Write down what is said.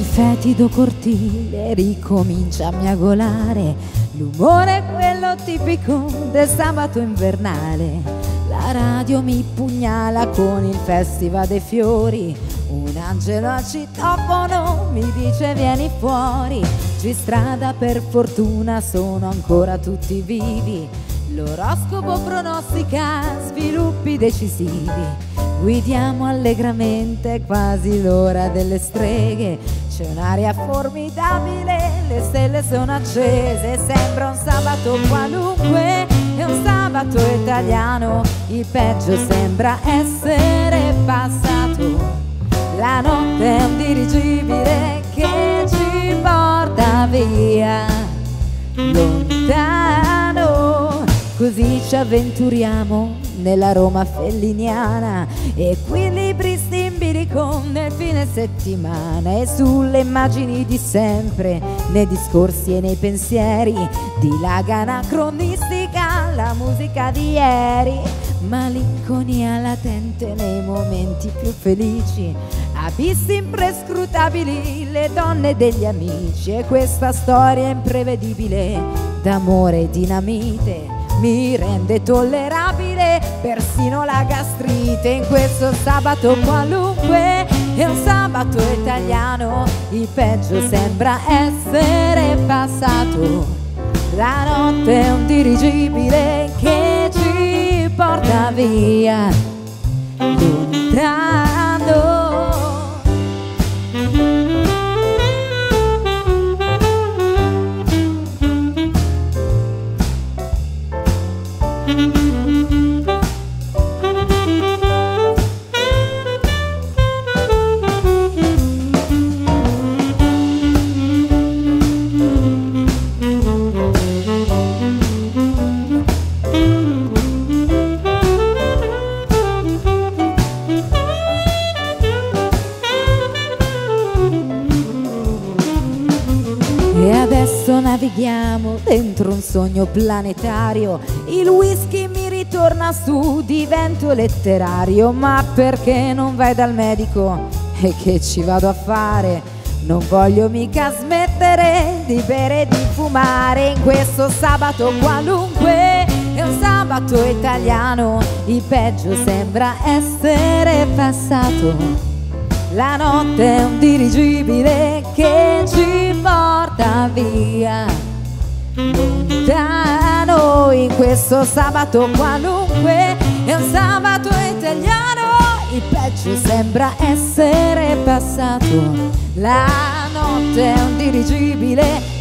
fetido cortile ricomincia a miagolare, l'umore è quello tipico del sabato invernale. La radio mi pugnala con il festival dei fiori, un angelo al citofono mi dice vieni fuori, ci strada per fortuna sono ancora tutti vivi, l'oroscopo pronostica sviluppi decisivi. Guidiamo allegramente, quasi l'ora delle streghe. C'è un'aria formidabile, le stelle sono accese. Sembra un sabato qualunque, è un sabato italiano. Il peggio sembra essere passato. La notte è un dirigibile ci avventuriamo nella Roma felliniana equilibristi in bilico nel fine settimana e sulle immagini di sempre nei discorsi e nei pensieri dilaga anacronistica la musica di ieri. Malinconia latente nei momenti più felici abissi imprescrutabili le donne degli amici e questa storia imprevedibile d'amore e dinamite mi rende tollerabile persino la gastrite in questo sabato qualunque. È un sabato italiano il peggio sembra essere passato. La notte è un dirigibile che ci porta via navighiamo dentro un sogno planetario. Il whisky mi ritorna su, divento letterario. Ma perché non vai dal medico? E che ci vado a fare? Non voglio mica smettere di bere e di fumare in questo sabato qualunque. È un sabato italiano, il peggio sembra essere passato. La notte è un dirigibile che ci porta via. Lontano in questo sabato qualunque è un sabato italiano il peggio sembra essere passato. La notte è un dirigibile